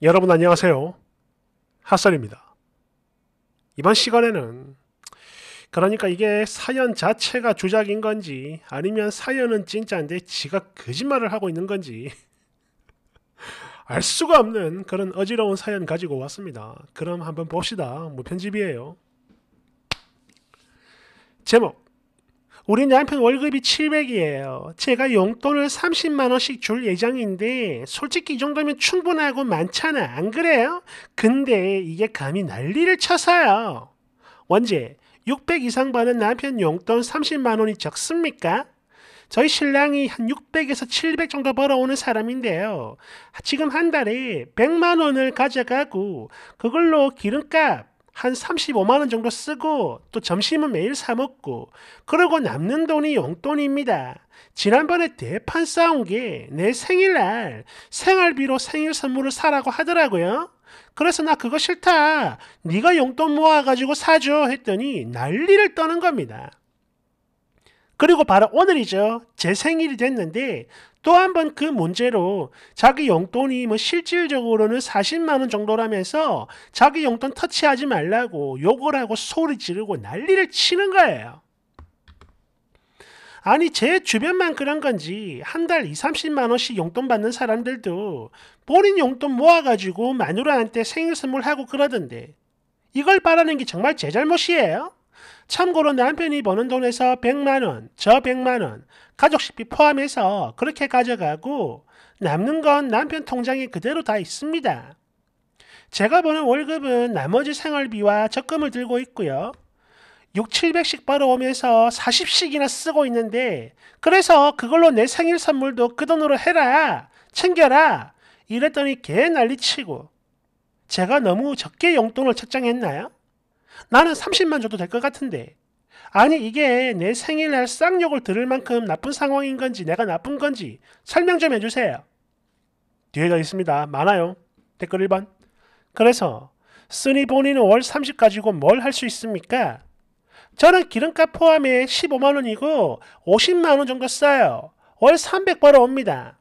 여러분 안녕하세요. 핫설입니다. 이번 시간에는 그러니까 이게 사연 자체가 주작인 건지 아니면 사연은 진짜인데 지가 거짓말을 하고 있는 건지 알 수가 없는 그런 어지러운 사연 가지고 왔습니다. 그럼 한번 봅시다. 무편집이에요. 제목 우리 남편 월급이 700이에요. 제가 용돈을 30만원씩 줄 예정인데, 솔직히 이 정도면 충분하고 많잖아. 안 그래요? 근데 이게 감히 난리를 쳐서요. 원제, 600 이상 버는 남편 용돈 30만원이 적습니까? 저희 신랑이 한 600에서 700 정도 벌어오는 사람인데요. 지금 한 달에 100만원을 가져가고, 그걸로 기름값, 한 35만 원 정도 쓰고 또 점심은 매일 사 먹고 그러고 남는 돈이 용돈입니다. 지난번에 대판 싸운 게 내 생일날 생활비로 생일 선물을 사라고 하더라고요. 그래서 나 그거 싫다. 네가 용돈 모아가지고 사줘 했더니 난리를 떠는 겁니다. 그리고 바로 오늘이죠. 제 생일이 됐는데 또 한 번 그 문제로 자기 용돈이 뭐 실질적으로는 40만 원 정도라면서 자기 용돈 터치하지 말라고 욕을 하고 소리 지르고 난리를 치는 거예요. 아니 제 주변만 그런 건지 한 달 2, 30만 원씩 용돈 받는 사람들도 본인 용돈 모아가지고 마누라한테 생일 선물하고 그러던데 이걸 바라는 게 정말 제 잘못이에요? 참고로 남편이 버는 돈에서 100만원, 저 100만원, 가족 식비 포함해서 그렇게 가져가고 남는 건 남편 통장에 그대로 다 있습니다. 제가 버는 월급은 나머지 생활비와 적금을 들고 있고요. 6, 700씩 벌어오면서 40씩이나 쓰고 있는데 그래서 그걸로 내 생일 선물도 그 돈으로 해라. 챙겨라. 이랬더니 개 난리치고 제가 너무 적게 용돈을 책정했나요? 나는 30만 줘도 될 것 같은데. 아니 이게 내 생일날 쌍욕을 들을 만큼 나쁜 상황인 건지 내가 나쁜 건지 설명 좀 해주세요. 뒤에가 있습니다. 많아요. 댓글 1번. 그래서 쓰니 본인은 월 30 가지고 뭘 할 수 있습니까? 저는 기름값 포함해 15만원이고 50만원 정도 써요. 월 300 벌어옵니다.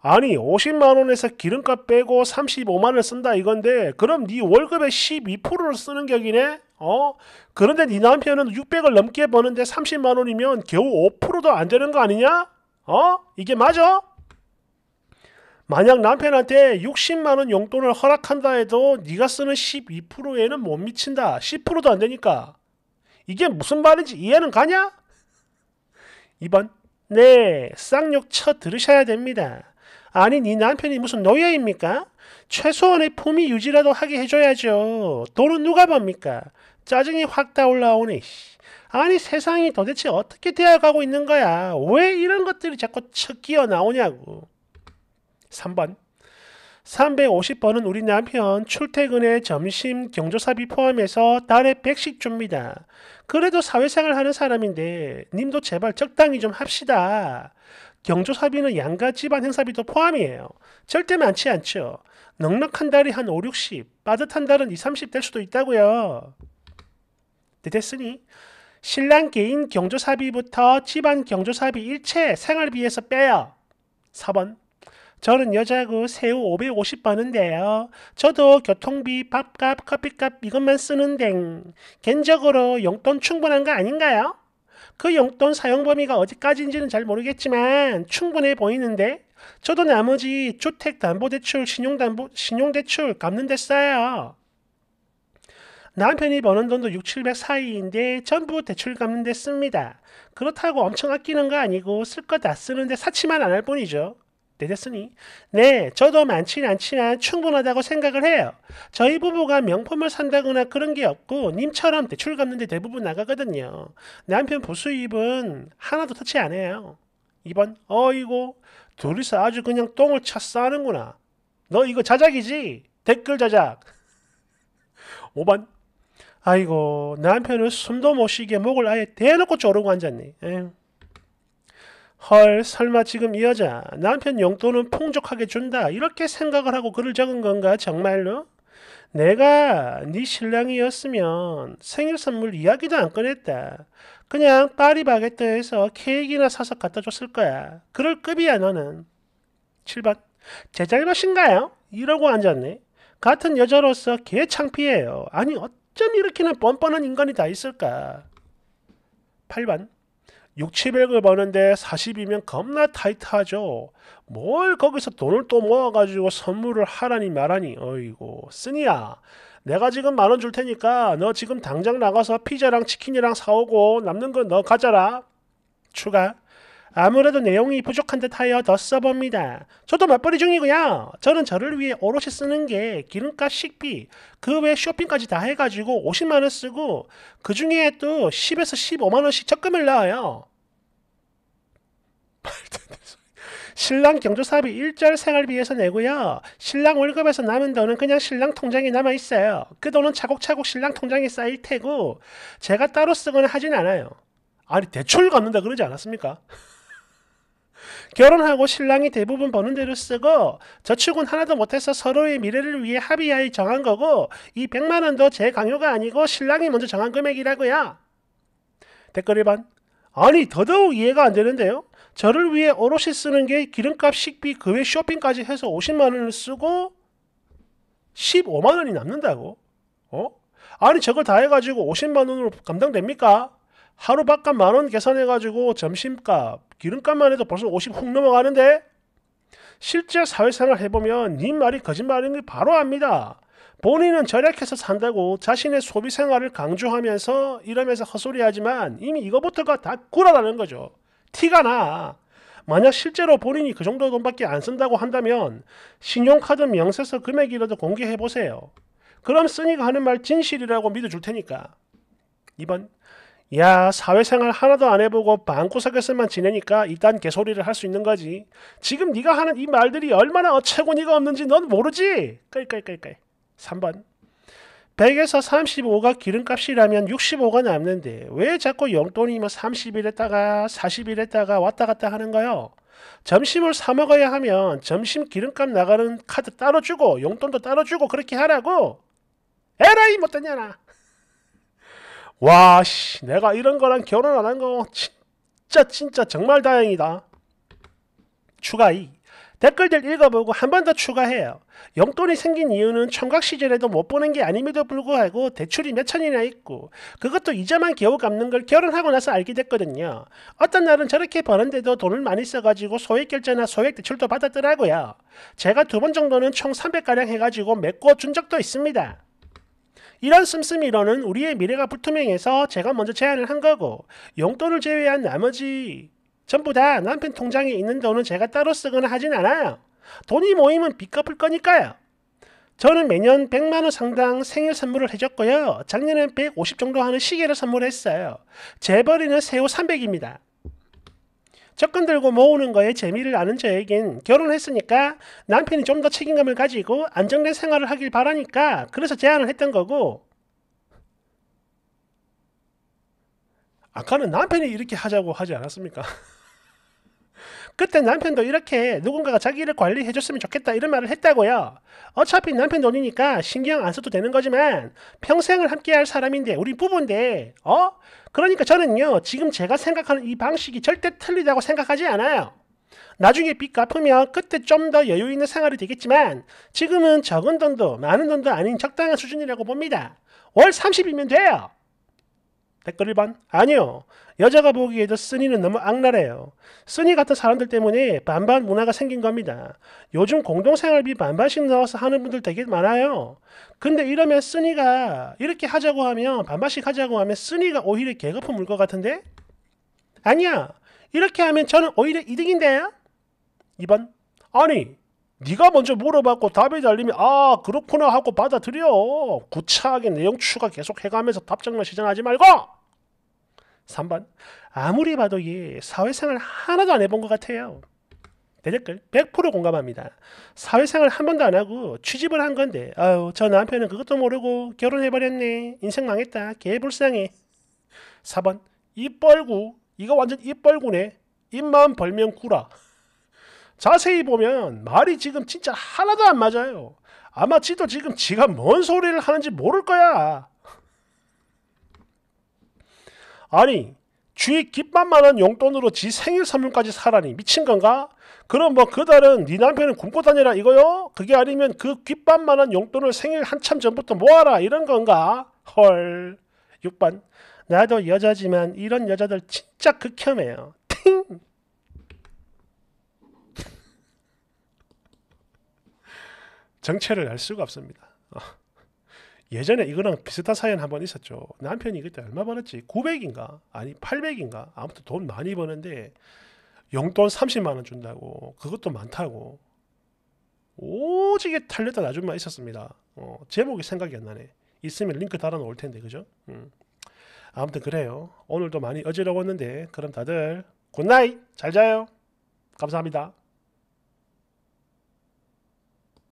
아니 50만원에서 기름값 빼고 35만원을 쓴다 이건데 그럼 네 월급의 12%를 쓰는 격이네? 어? 그런데 네 남편은 600을 넘게 버는데 30만원이면 겨우 5%도 안 되는 거 아니냐? 어? 이게 맞아? 만약 남편한테 60만원 용돈을 허락한다 해도 네가 쓰는 12%에는 못 미친다. 10%도 안 되니까. 이게 무슨 말인지 이해는 가냐? 2번. 네, 쌍욕 쳐 들으셔야 됩니다. 아니 네 남편이 무슨 노예입니까? 최소한의 품위 유지라도 하게 해줘야죠. 돈은 누가 법니까? 짜증이 확 따올라오네. 아니 세상이 도대체 어떻게 되어가고 있는 거야? 왜 이런 것들이 자꾸 척 끼어 나오냐고. 3번 350번은 우리 남편 출퇴근에 점심 경조사비 포함해서 달에 100씩 줍니다. 그래도 사회생활 하는 사람인데 님도 제발 적당히 좀 합시다. 경조사비는 양가 집안 행사비도 포함이에요. 절대 많지 않죠. 넉넉한 달이 한 5, 60, 빠듯한 달은 2, 30 될 수도 있다고요. 네, 됐으니 신랑 개인 경조사비부터 집안 경조사비 일체 생활비에서 빼요. 4번 저는 여자고 새우 550 버는데요. 저도 교통비, 밥값, 커피값 이것만 쓰는데 개인적으로 용돈 충분한 거 아닌가요? 그 용돈 사용 범위가 어디까지인지는 잘 모르겠지만 충분해 보이는데 저도 나머지 주택담보대출, 신용담보, 신용대출 갚는 데 써요. 남편이 버는 돈도 6, 700 사이인데 전부 대출 갚는 데 씁니다. 그렇다고 엄청 아끼는 거 아니고 쓸 거 다 쓰는데 사치만 안 할 뿐이죠. 네, 됐으니 네, 저도 많진 않지만 충분하다고 생각을 해요. 저희 부부가 명품을 산다거나 그런 게 없고 님처럼 대출 갚는데 대부분 나가거든요. 남편 부수입은 하나도 터치 안 해요. 2번 어이고 둘이서 아주 그냥 똥을 차 싸는구나. 너 이거 자작이지? 댓글 자작. 5번 아이고 남편은 숨도 못 쉬게 목을 아예 대놓고 조르고 앉았네. 에휴. 헐 설마 지금 이 여자 남편 용돈은 풍족하게 준다 이렇게 생각을 하고 글을 적은 건가 정말로? 내가 네 신랑이었으면 생일 선물 이야기도 안 꺼냈다. 그냥 파리바게뜨에서 케이크나 사서 갖다 줬을 거야. 그럴 급이야 너는. 7번 제 잘못인가요? 이러고 앉았네. 같은 여자로서 개 창피해요. 아니 어쩜 이렇게나 뻔뻔한 인간이 다 있을까? 8번 6, 700을 버는데 40이면 겁나 타이트하죠. 뭘 거기서 돈을 또 모아가지고 선물을 하라니 말하니 어이고 쓰니야 내가 지금 만 원 줄 테니까 너 지금 당장 나가서 피자랑 치킨이랑 사오고 남는 건 너 가져라. 추가 아무래도 내용이 부족한 듯하여 더 써봅니다. 저도 맞벌이 중이고요. 저는 저를 위해 오롯이 쓰는 게 기름값, 식비, 그 외 쇼핑까지 다 해가지고 50만 원 쓰고 그 중에 또 10에서 15만 원씩 적금을 넣어요. 신랑 경조사비 일절 생활비에서 내고요. 신랑 월급에서 남은 돈은 그냥 신랑 통장에 남아 있어요. 그 돈은 차곡차곡 신랑 통장에 쌓일 테고 제가 따로 쓰거나 하진 않아요. 아니 대출 갚는다 그러지 않았습니까? 결혼하고 신랑이 대부분 버는 대로 쓰고 저축은 하나도 못해서 서로의 미래를 위해 합의하에 정한 거고 이 100만 원도 제 강요가 아니고 신랑이 먼저 정한 금액이라고요. 댓글 1번 아니 더더욱 이해가 안 되는데요. 저를 위해 오롯이 쓰는 게 기름값, 식비, 그 외 쇼핑까지 해서 50만 원을 쓰고 15만 원이 남는다고? 어? 아니 저걸 다 해가지고 50만 원으로 감당됩니까? 하루 밥값 만 원 계산해가지고 점심값, 기름값만 해도 벌써 50 훅 넘어가는데 실제 사회생활 해보면 네 말이 거짓말인 걸 바로 압니다. 본인은 절약해서 산다고 자신의 소비 생활을 강조하면서 이러면서 헛소리하지만 이미 이거부터가 다 구라라는 거죠. 티가 나. 만약 실제로 본인이 그 정도 돈밖에 안 쓴다고 한다면 신용카드 명세서 금액이라도 공개해 보세요. 그럼 쓰니가 하는 말 진실이라고 믿어줄 테니까. 2번 야 사회생활 하나도 안 해보고 방구석에서만 지내니까 일단 개소리를 할 수 있는 거지. 지금 네가 하는 이 말들이 얼마나 어처구니가 없는지 넌 모르지? 깔깔깔깔. 3번 100에서 35가 기름값이라면 65가 남는데 왜 자꾸 용돈이 뭐 30일에다가 40일에다가 왔다 갔다 하는 거요? 점심을 사 먹어야 하면 점심 기름값 나가는 카드 따로 주고 용돈도 따로 주고 그렇게 하라고. 에라이 못됐냐나. 와, 씨, 내가 이런 거랑 결혼 안 한 거 진짜 진짜 정말 다행이다. 추가 2. 댓글들 읽어보고 한 번 더 추가해요. 용돈이 생긴 이유는 청각 시절에도 못 보는 게 아님에도 불구하고 대출이 몇 천이나 있고 그것도 이자만 겨우 갚는 걸 결혼하고 나서 알게 됐거든요. 어떤 날은 저렇게 버는데도 돈을 많이 써가지고 소액 결제나 소액 대출도 받았더라고요. 제가 두 번 정도는 총 300가량 해가지고 메꿔 준 적도 있습니다. 이런 씀씀이로는 우리의 미래가 불투명해서 제가 먼저 제안을 한 거고 용돈을 제외한 나머지 전부 다 남편 통장에 있는 돈은 제가 따로 쓰거나 하진 않아요. 돈이 모이면 빚 갚을 거니까요. 저는 매년 100만 원 상당 생일 선물을 해줬고요. 작년엔 150 정도 하는 시계를 선물했어요. 재벌이는 새우 300입니다. 적금 들고 모으는 거에 재미를 아는 저에겐 결혼했으니까 남편이 좀 더 책임감을 가지고 안정된 생활을 하길 바라니까 그래서 제안을 했던 거고 아까는 남편이 이렇게 하자고 하지 않았습니까? 그때 남편도 이렇게 누군가가 자기를 관리해줬으면 좋겠다 이런 말을 했다고요. 어차피 남편 돈이니까 신경 안 써도 되는 거지만 평생을 함께할 사람인데 우리 부부인데 어? 그러니까 저는요 지금 제가 생각하는 이 방식이 절대 틀리다고 생각하지 않아요. 나중에 빚 갚으면 그때 좀 더 여유 있는 생활이 되겠지만 지금은 적은 돈도 많은 돈도 아닌 적당한 수준이라고 봅니다. 월 30이면 돼요. 댓글 1번 아니요. 여자가 보기에도 쓰니는 너무 악랄해요. 쓰니 같은 사람들 때문에 반반 문화가 생긴 겁니다. 요즘 공동생활비 반반씩 넣어서 하는 분들 되게 많아요. 근데 이러면 쓰니가 이렇게 하자고 하면 반반씩 하자고 하면 쓰니가 오히려 개거품 물 것 같은데? 아니야. 이렇게 하면 저는 오히려 이득인데요? 2번 아니 네가 먼저 물어봤고 답이 달리면 아 그렇구나 하고 받아들여 구차하게 내용 추가 계속 해가면서 답장만 시전하지 말고 3번 아무리 봐도 얘 사회생활 하나도 안 해본 것 같아요. 대댓글 100% 공감합니다. 사회생활 한 번도 안 하고 취집을 한 건데 아유 저 남편은 그것도 모르고 결혼해버렸네. 인생 망했다. 개 불쌍해. 4번 입 벌구 이거 완전 입 벌구네. 입만 벌면 구라. 자세히 보면 말이 지금 진짜 하나도 안 맞아요. 아마 지도 지금 지가 뭔 소리를 하는지 모를 거야. 아니 쥐 깃반만한 용돈으로 지 생일 선물까지 사라니 미친 건가? 그럼 뭐 그달은 네 남편은 굶고 다니라 이거요? 그게 아니면 그 깃반만한 용돈을 생일 한참 전부터 모아라 이런 건가? 헐. 6번. 나도 여자지만 이런 여자들 진짜 극혐해요. 팅! 정체를 알 수가 없습니다. 어. 예전에 이거랑 비슷한 사연 한 번 있었죠. 남편이 그때 얼마 벌었지? 900인가? 아니 800인가? 아무튼 돈 많이 버는데 용돈 30만 원 준다고 그것도 많다고 오지게 털렸던 아줌마 있었습니다. 어, 제목이 생각이 안 나네. 있으면 링크 달아 놓을 텐데 그죠? 음. 아무튼 그래요. 오늘도 많이 어지러웠는데 그럼 다들 good night 잘 자요. 감사합니다.